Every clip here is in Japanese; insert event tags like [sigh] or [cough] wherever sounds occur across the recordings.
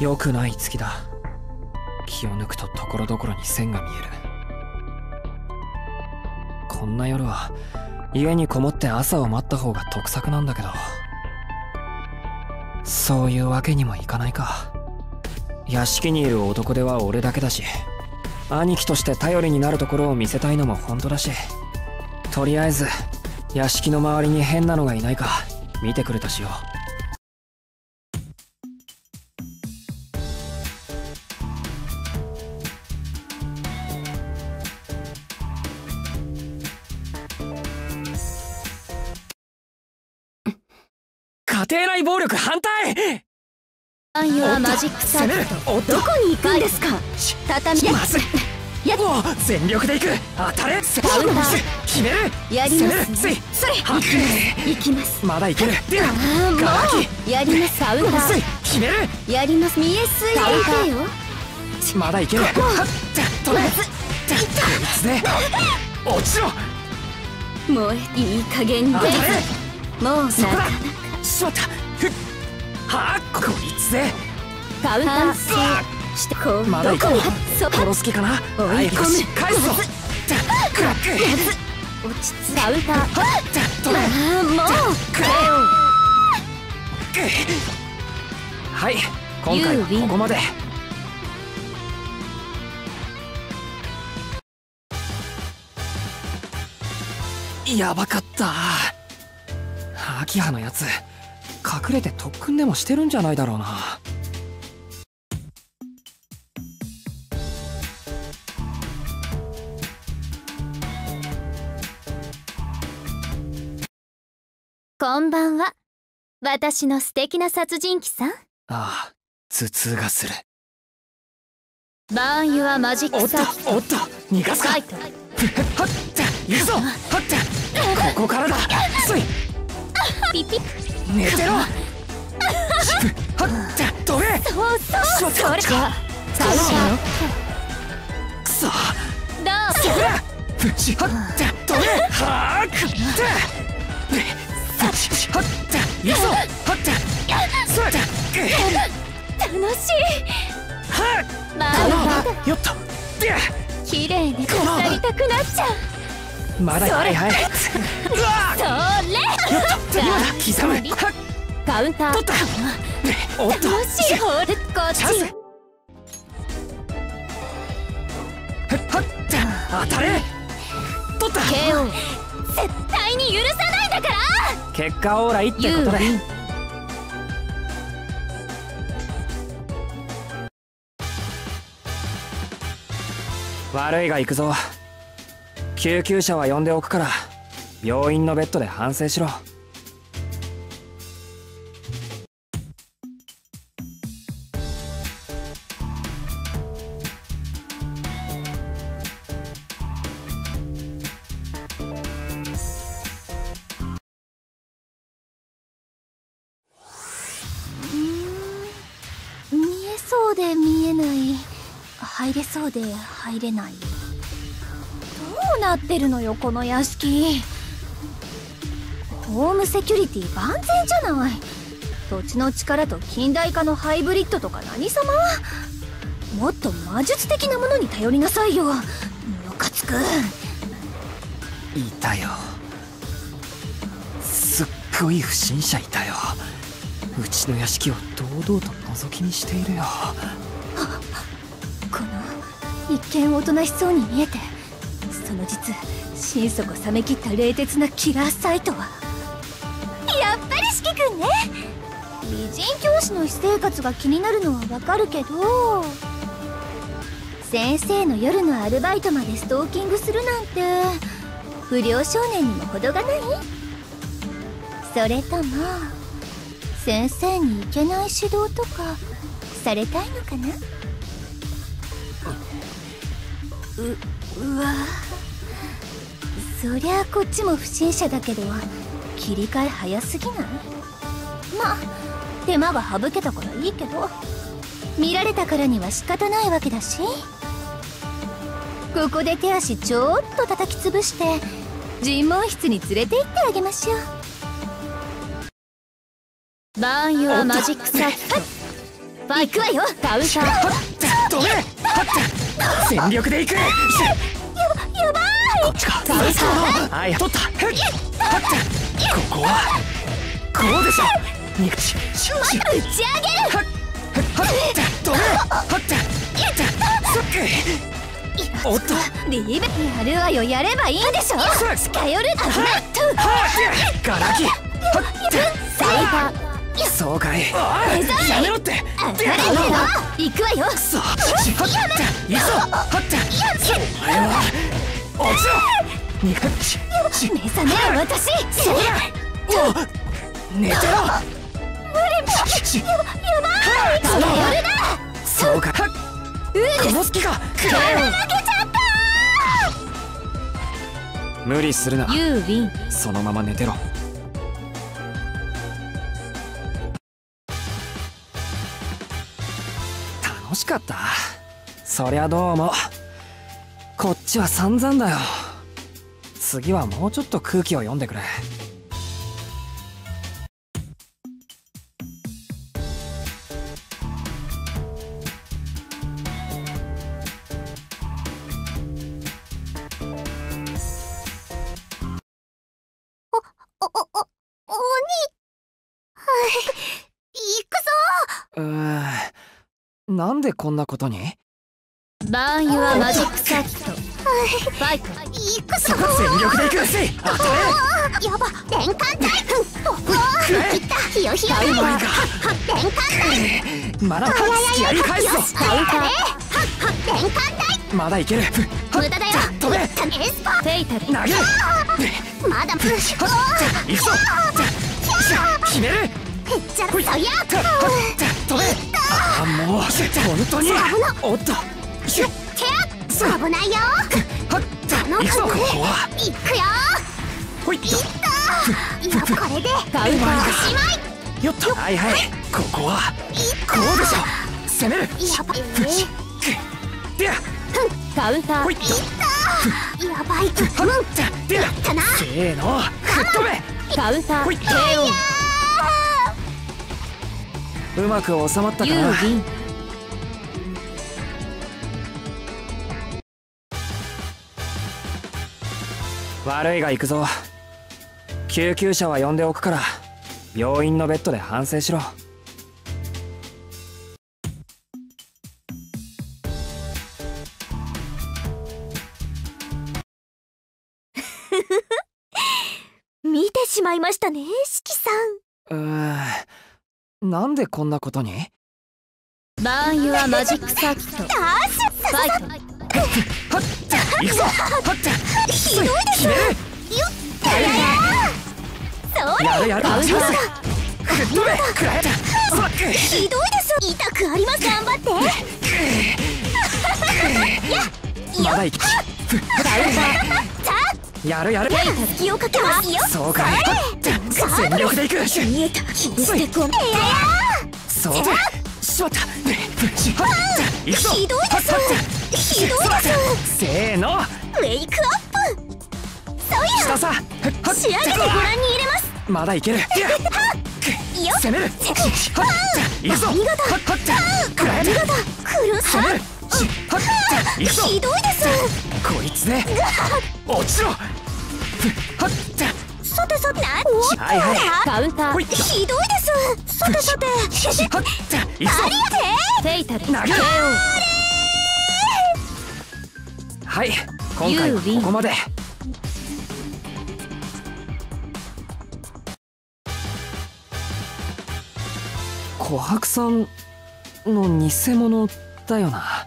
良くない月だ。気を抜くとところどころに線が見える。こんな夜は家にこもって朝を待った方が得策なんだけど。そういうわけにもいかないか。屋敷にいる男では俺だけだし兄貴として頼りになるところを見せたいのも本当だしとりあえず屋敷の周りに変なのがいないか見てくるとしよ。う家庭内暴力反対！アンユアマジックサークト。どこに行くんですか？畳でまずいやっお全力でいく。当たれ。カウンター。決める。やりますそれ行きます。まだいける。でああもガうやります。カウンタ薄いー。決める。やります。見えすいカウンターてよ。まだいける。はっじゃ止めこいつで落ちろ。もういい加減で当たれもうそこだなかしまった。ふっ。はっこいつでカウンターしてこうまだいける。どこにそ殺す気かな？追い込む。返すぞクラック落ち着カウンター。止めああもう。クラはい今回はここまで。やばかった。秋葉のやつ隠れて特訓でもしてるんじゃないだろうな。こんばんは。私の素敵な殺人鬼さん。ああ頭痛がする。バーンユアマジッおっとクサおっと逃がすか。はっ行くぞ。はっここからだ。そい。ピピ寝てろ。はっじゃ飛べそう。そう。それかどう。しよう。くそどう。そこだふしはっじゃ飛べはあくってはっじゃ行くぞはっそれ楽しいはっまあよっとで綺麗に飾りたくなっちゃう。まだはいそれよっと今だ刻むはっカウンター。取った。おっと。楽しいホールこっちチャンス。はっじゃ当たれ。取った。KO 絶対に許さないんだから。結果オーライってことで悪いが行くぞ。救急車は呼んでおくから。病院のベッドで反省しろで入れない。どうなってるのよこの屋敷。ホームセキュリティ万全じゃない。土地の力と近代化のハイブリッドとか何様。もっと魔術的なものに頼りなさいよ。ムカつく。いたよ。すっごい不審者いたよ。うちの屋敷を堂々と覗き見しているよ。一見おとなしそうに見えてその実心底冷め切った冷徹なキラーサイトは。やっぱり四季くんね。美人教師の私生活が気になるのはわかるけど先生の夜のアルバイトまでストーキングするなんて不良少年にも程がない？それとも先生にいけない指導とかされたいのかな？ううわそりゃこっちも不審者だけど切り替え早すぎない？まあ手間が省けたからいいけど見られたからには仕方ないわけだし。ここで手足ちょっと叩き潰して尋問室に連れて行ってあげましょう。バーンマジックサット。行くわよ。カウンター [laughs] 止め全力で行く。ややばい。こっちか。はい取った。はっ。はっ。ここは。こうでしょ。にししし打ち上げるはっ。はっ。止めはっ。そっ。くおっ。とリーベやるわよやればいいんでしょ近寄るなはっ。ガラキはっそうかいやめろって。あれ行くわよ。さあしはっいざはっお前は落ちろ。目覚めろ私。そうだ。お寝てろ。無理。しやばい。近寄るなそうかこの隙か負けちゃった無理するなユーウィンそのまま寝てろ楽しかった。そりゃどうも。こっちは散々だよ。次はもうちょっと空気を読んでくれ。なんでこんなことに？バーンユアマジック。サーキットファイト行くぞ全力で行くせいあとやば連環タイプおお切ったひよひよカウンター連環タイプまだ突きやり返すぞカウンター連環タイプまだいける無駄だよ飛べエスパフェイタル投げるまだプッシュ行くぞ決めるへっちゃらそや飛べああもう本当に？おっと。シュッて危ないよ。はっ行くぞここは。行くよ。ほいっと。これでカウンターおしまい。よっと。はいはい。ここは。こう。でしょ攻める。やばいでやカウンター。ほいっと。やばい。はっでやかなせーの吹っ飛べカウンターほい KO うまく収まったかな？悪いが行くぞ。救急車は呼んでおくから病院のベッドで反省しろ。見てしまいましたね四季さん。うーんなんでこんなことに？バーンユアマジックサーキット。ファイトはっ行くぞはっひどいですよそやるやるっ飛べくらえひどいです痛くあります頑張ってまだいきやるやる。気をかけますよそうかい全力でいく見えた。そうだしまったひどいですひどいですせーのウェイクアップ。そうや。下さ。仕上げてご覧に入れます。まだいける。よ攻める。はっ。行くぞ。見事。苦し攻める。ひどいです。こいつで落ちろは。っさてさてはいは。いカウンターひどいですさてさてしは。っ行くぞフェイタル投げは。い今回は。ここまで琥珀さんの偽物だよな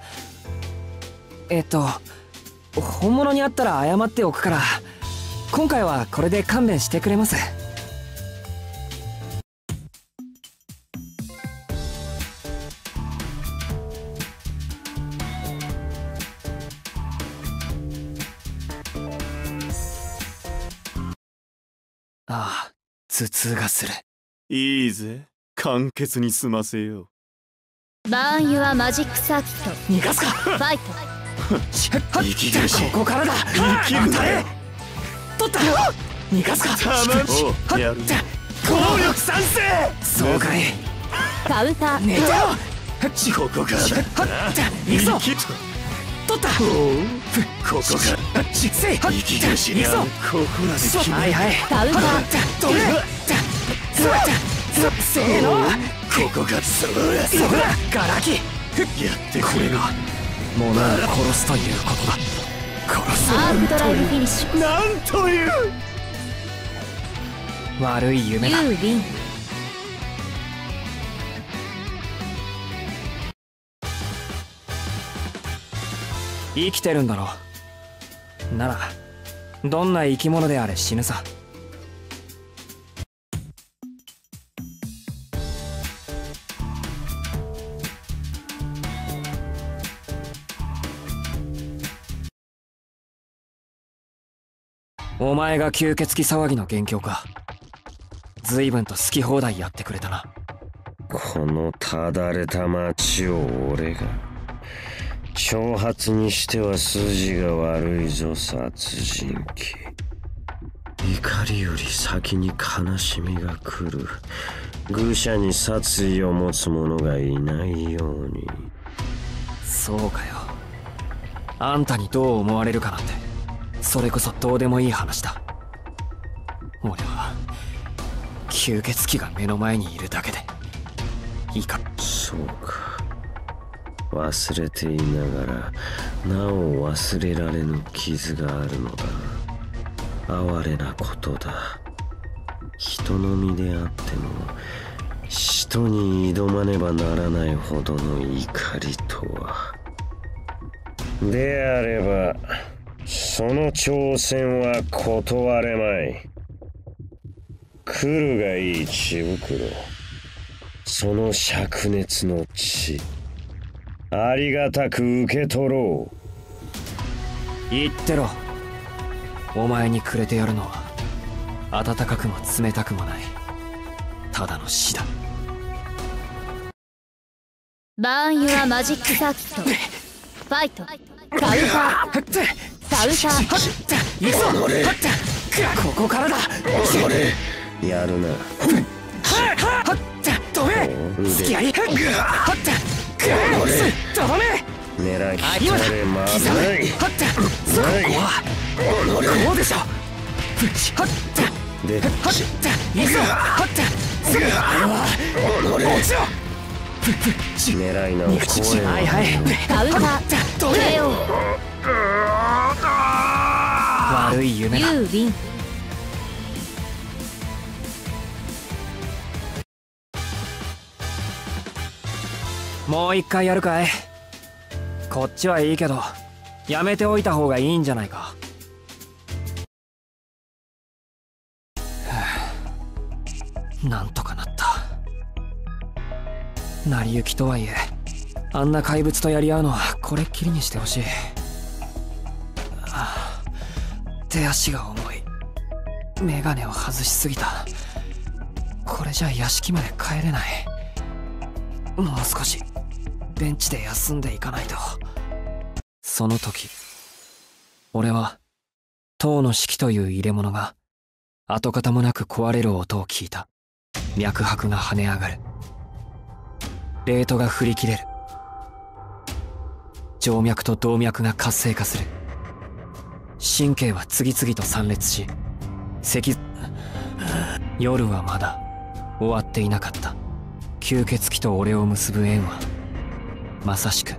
えっと本物にあったら謝っておくから。今回はこれで勘弁してくれます。ああ頭痛がする。いいぜ。簡潔に済ませよバーンユアマジックサーキット。逃がすか。ファイトしはっ生きるしここからだ。生きるなよ取った。逃がすか。たまんおやる暴力賛成。そうかい。カウンター。寝てろ。ここかはっじゃ行くぞ。取った。ここかちせいしにゃ行くぞ。ここらで決めはいはい。カウンターはっ。じゃ止めじゃずわじゃずせーの。ここがそうやそこだ。ガラキやってくれが物を殺すということだ。殺すアークドライブフィニッシュ。なんという。悪い夢だ。win 生きてるんだろならどんな生き物であれ死ぬさお前が吸血鬼騒ぎの元凶か。随分と好き放題やってくれたな。このただれた町を俺が挑発にしては筋が悪いぞ殺人鬼。怒りより先に悲しみが来る。愚者に殺意を持つ者がいないように。そうかよ。あんたにどう思われるかなんてそれこそどうでもいい話だ。俺は吸血鬼が目の前にいるだけで。いいか。そうか。忘れていながらなお忘れられぬ傷があるのだ。哀れなことだ。人の身であっても使徒に挑まねばならないほどの怒りとは。であればその挑戦は断れまい。来るがいい血袋。その灼熱の血。ありがたく受け取ろう。言ってろ。お前にくれてやるのは暖かくも冷たくもない。ただの死だ。バーンユアマジックサーキット。ファイト。カウンターカウンター行くぞここからだやるなはっじゃ止め付き合いはっじゃくれとどめ狙いきたれまずいはっそこはこうでしょはっではっじゃ行くぞはっそこは落ちろ狙いな憎し声を。はいはいカウンターじゃ止め KO 悪い夢だ。You win. もう一回やるかい？こっちはいいけどやめておいた方がいいんじゃないか。は [sighs] あなんとかなった。成り行きとはいえあんな怪物とやり合うのはこれっきりにしてほしい手足が重い。メガネを外しすぎた。これじゃ屋敷まで帰れない。もう少しベンチで休んでいかないと。その時俺は塔の式という入れ物が跡形もなく壊れる音を聞いた。脈拍が跳ね上がる。レートが振り切れる。静脈と動脈が活性化する。神経は次々と散裂し脊夜はまだ終わっていなかった。吸血鬼と俺を結ぶ縁はまさしく